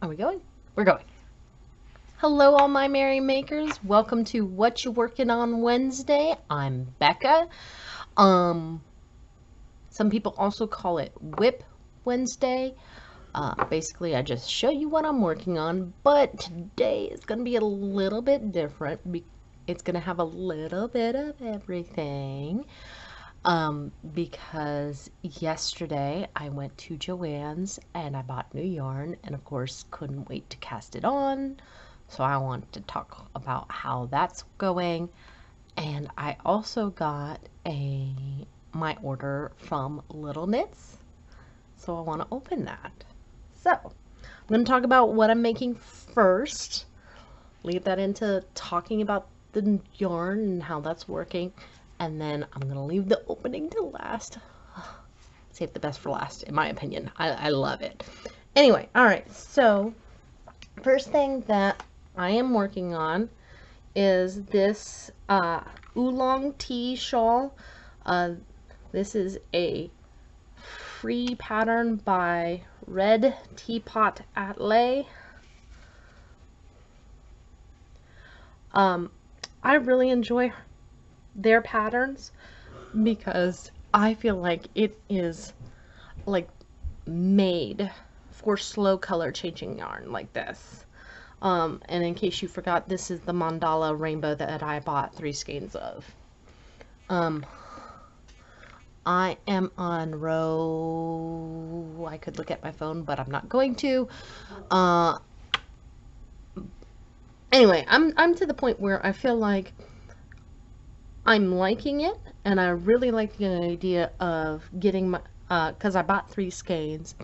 Are we going? We're going. Hello, all my merry makers. Welcome to What You Working On Wednesday. I'm Becca. Um, some people also call it WIP Wednesday. Uh, basically, I just show you what I'm working on, but today is going to be a little bit different. It's going to have a little bit of everything um, because yesterday I went to Joann's and I bought new yarn and of course couldn't wait to cast it on. So I want to talk about how that's going. And I also got a my order from Little Knits. So I want to open that. So I'm going to talk about what I'm making first. Leave that into talking about the yarn and how that's working and then I'm gonna leave the opening to last. Save the best for last, in my opinion. I, I love it. Anyway, all right. So first thing that I am working on is this uh, oolong tea shawl. Uh, this is a free pattern by Red Teapot Atlay. Um, I really enjoy their patterns because I feel like it is like made for slow color changing yarn like this. Um, and in case you forgot, this is the mandala rainbow that I bought three skeins of. Um, I am on row, I could look at my phone, but I'm not going to. Uh, anyway, I'm, I'm to the point where I feel like I'm liking it, and I really like the idea of getting my, because uh, I bought three skeins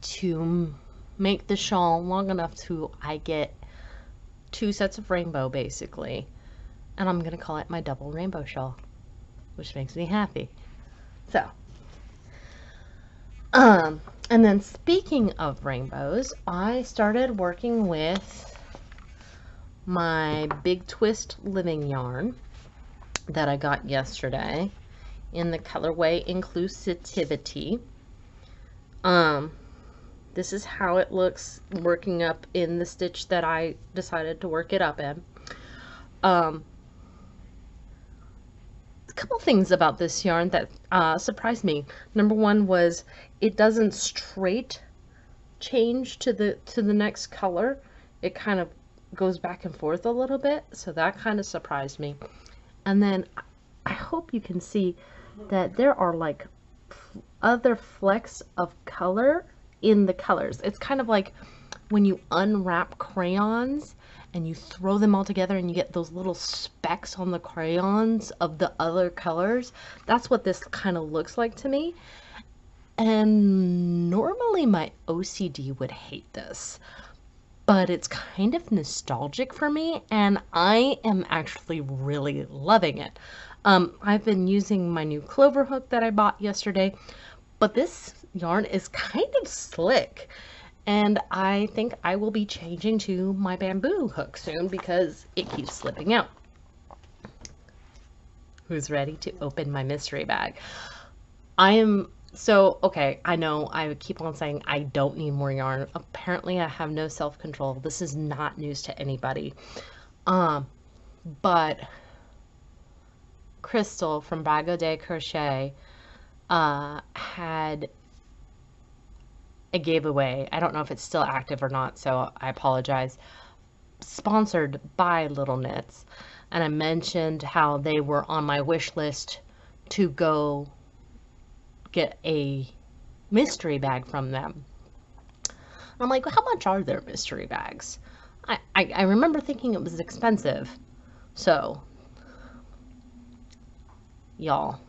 to make the shawl long enough to I get two sets of rainbow basically, and I'm gonna call it my double rainbow shawl, which makes me happy. So, um, and then speaking of rainbows, I started working with my Big Twist Living Yarn that I got yesterday in the colorway Inclusivity. Um, this is how it looks working up in the stitch that I decided to work it up in. Um, a couple things about this yarn that uh, surprised me. Number one was it doesn't straight change to the to the next color. It kind of goes back and forth a little bit, so that kind of surprised me. And then I hope you can see that there are like other flecks of color in the colors. It's kind of like when you unwrap crayons and you throw them all together and you get those little specks on the crayons of the other colors. That's what this kind of looks like to me. And normally my OCD would hate this but it's kind of nostalgic for me and I am actually really loving it. Um, I've been using my new clover hook that I bought yesterday, but this yarn is kind of slick and I think I will be changing to my bamboo hook soon because it keeps slipping out. Who's ready to open my mystery bag? I am so, okay, I know I keep on saying I don't need more yarn. Apparently, I have no self control. This is not news to anybody. Um, but Crystal from Bag O Day Crochet uh, had a giveaway. I don't know if it's still active or not, so I apologize. Sponsored by Little Knits. And I mentioned how they were on my wish list to go get a mystery bag from them. I'm like, how much are their mystery bags? I, I, I remember thinking it was expensive. So, y'all,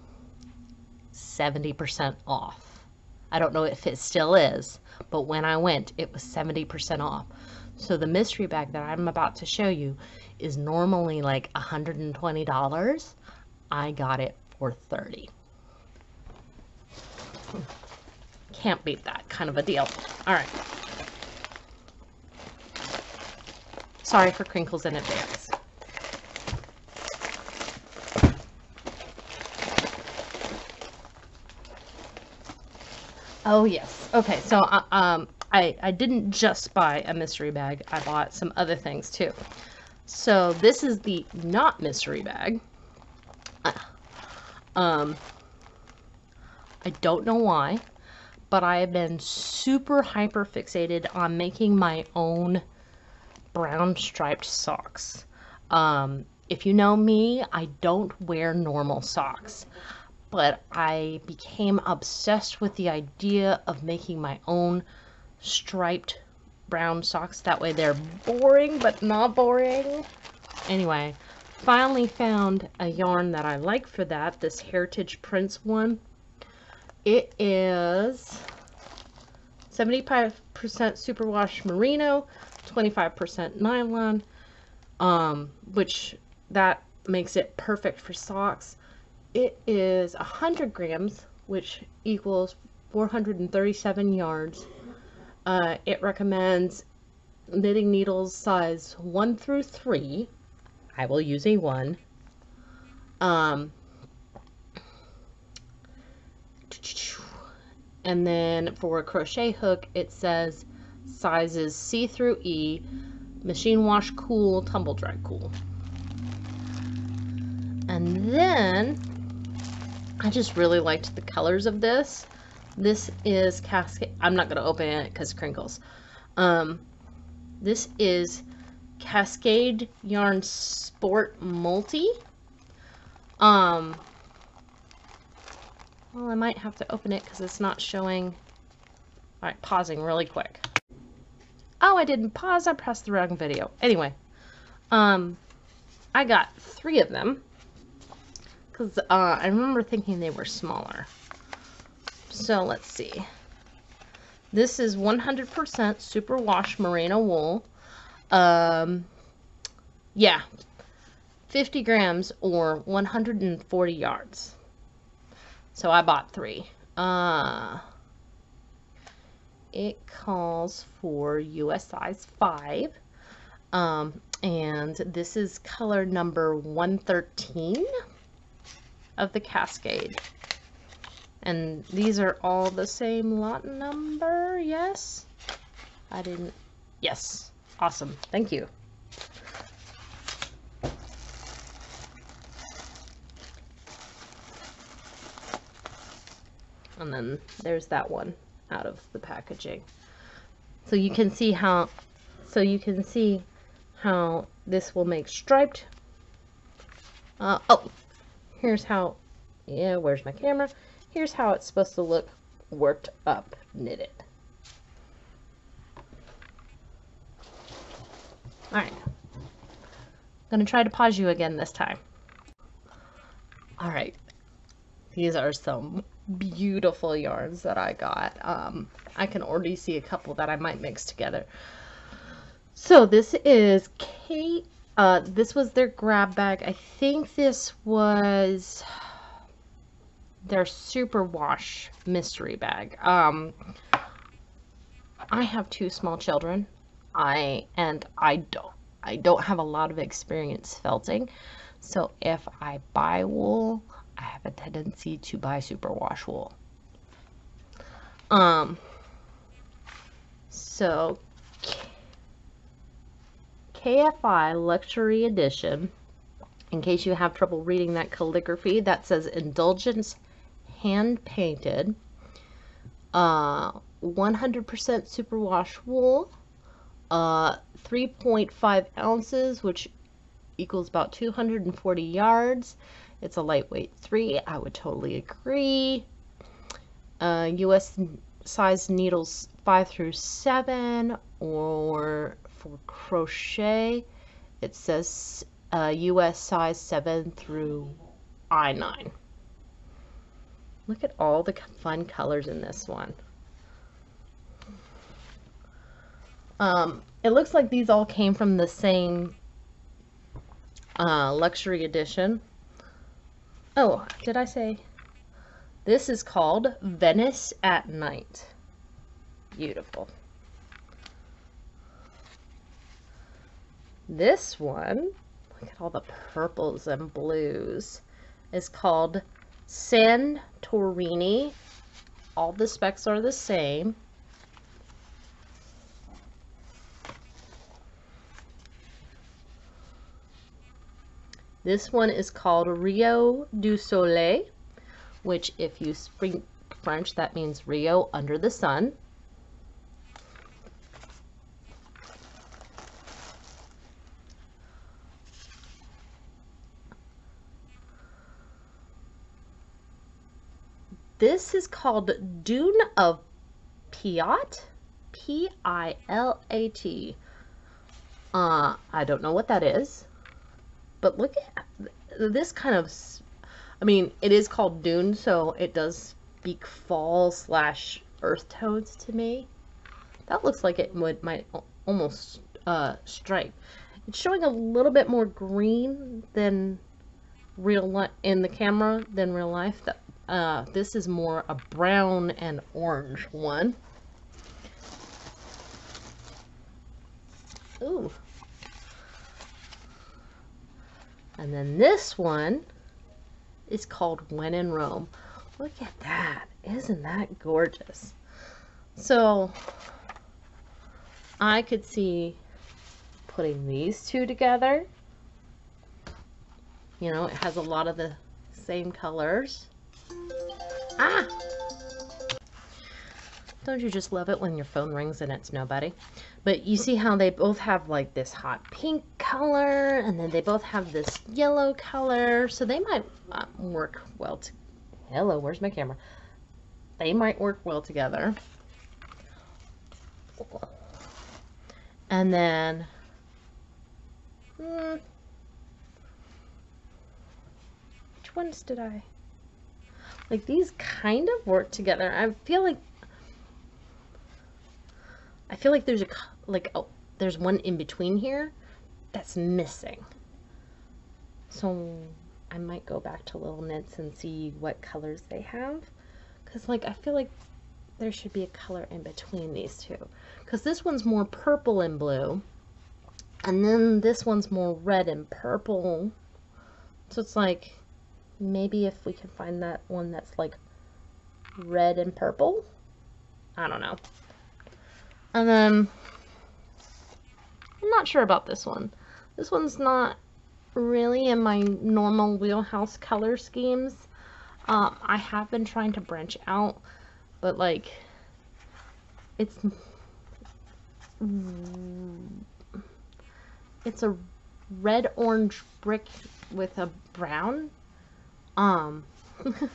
70% off. I don't know if it still is, but when I went, it was 70% off. So the mystery bag that I'm about to show you is normally like $120. I got it for 30 can't beat that kind of a deal. All right. Sorry for crinkles in advance. Oh, yes. Okay, so uh, um, I, I didn't just buy a mystery bag. I bought some other things too. So this is the not mystery bag. Um, I don't know why, but I have been super hyper fixated on making my own brown striped socks. Um, if you know me, I don't wear normal socks, but I became obsessed with the idea of making my own striped brown socks. That way they're boring, but not boring. Anyway, finally found a yarn that I like for that, this Heritage Prints one. It is 75% superwash merino, 25% nylon, um, which that makes it perfect for socks. It is 100 grams, which equals 437 yards. Uh, it recommends knitting needles size 1 through 3. I will use a 1. Um, and then for a crochet hook, it says sizes C through E, machine wash cool, tumble dry cool. And then I just really liked the colors of this. This is Cascade. I'm not going to open it because crinkles. Um, this is Cascade Yarn Sport Multi. Um, well, I might have to open it because it's not showing. All right, pausing really quick. Oh, I didn't pause. I pressed the wrong video. Anyway, um, I got three of them because uh, I remember thinking they were smaller. So let's see. This is 100% superwash merino wool. Um, yeah, 50 grams or 140 yards. So I bought three. Uh, it calls for US size 5. Um, and this is color number 113 of the Cascade. And these are all the same lot number, yes? I didn't, yes, awesome, thank you. And then there's that one out of the packaging. So you can see how, so you can see how this will make striped. Uh, oh, here's how, yeah, where's my camera? Here's how it's supposed to look worked up knitted. Alright. I'm going to try to pause you again this time. Alright. These are some beautiful yarns that I got. Um, I can already see a couple that I might mix together. So this is Kate. Uh, this was their grab bag. I think this was their super wash mystery bag. Um, I have two small children. I and I don't I don't have a lot of experience felting. So if I buy wool, have a tendency to buy superwash wool. Um, so KFI Luxury Edition, in case you have trouble reading that calligraphy, that says Indulgence Hand Painted, uh, 100% superwash wool, uh, 3.5 ounces, which equals about 240 yards. It's a lightweight three. I would totally agree. Uh, U.S. size needles five through seven, or for crochet, it says uh, U.S. size seven through I9. Look at all the fun colors in this one. Um, it looks like these all came from the same uh, luxury edition. Oh, did I say? This is called Venice at Night. Beautiful. This one, look at all the purples and blues, is called Santorini. All the specs are the same. This one is called Rio du Soleil, which if you speak French, that means Rio under the sun. This is called Dune of Pilat, P-I-L-A-T. Uh, I don't know what that is, but look at this kind of, I mean, it is called Dune, so it does speak fall slash earth tones to me. That looks like it would might almost uh, stripe. It's showing a little bit more green than real life in the camera than real life. That uh, this is more a brown and orange one. Ooh. And then this one is called When in Rome. Look at that. Isn't that gorgeous? So I could see putting these two together. You know, it has a lot of the same colors. Ah! Don't you just love it when your phone rings and it's nobody? But you see how they both have like this hot pink color and then they both have this yellow color. So they might uh, work well. To Hello, where's my camera? They might work well together. And then, hmm, which ones did I? Like these kind of work together. I feel like feel like there's a like oh there's one in between here that's missing. So I might go back to Little Knits and see what colors they have. Because like I feel like there should be a color in between these two. Because this one's more purple and blue. And then this one's more red and purple. So it's like maybe if we can find that one that's like red and purple. I don't know. And then I'm not sure about this one. This one's not really in my normal wheelhouse color schemes. Um, I have been trying to branch out, but like it's it's a red orange brick with a brown um,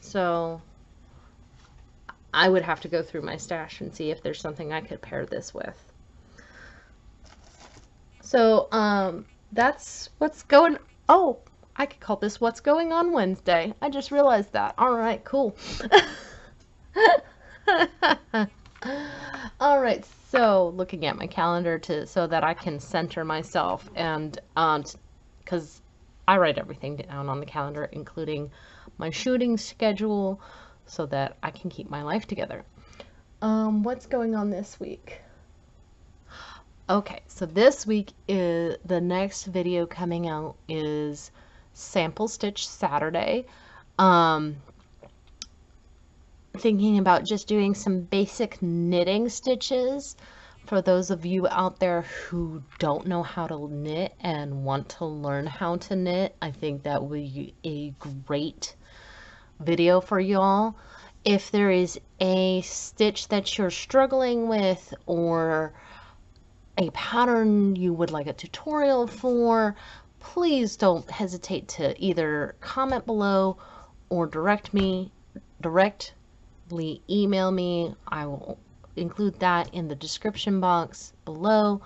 so I would have to go through my stash and see if there's something I could pair this with. So, um, that's what's going, oh, I could call this what's going on Wednesday. I just realized that. All right, cool. All right, so looking at my calendar to so that I can center myself and um cuz I write everything down on the calendar, including my shooting schedule, so that I can keep my life together. Um, what's going on this week? Okay, so this week is the next video coming out is Sample Stitch Saturday. Um, thinking about just doing some basic knitting stitches for those of you out there who don't know how to knit and want to learn how to knit, I think that would be a great video for y'all. If there is a stitch that you're struggling with or a pattern you would like a tutorial for, please don't hesitate to either comment below or direct me, directly email me. I will include that in the description box below.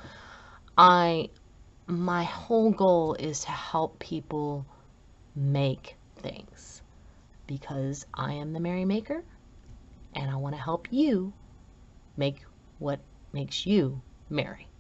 I my whole goal is to help people make things because I am the merrymaker and I want to help you make what makes you merry.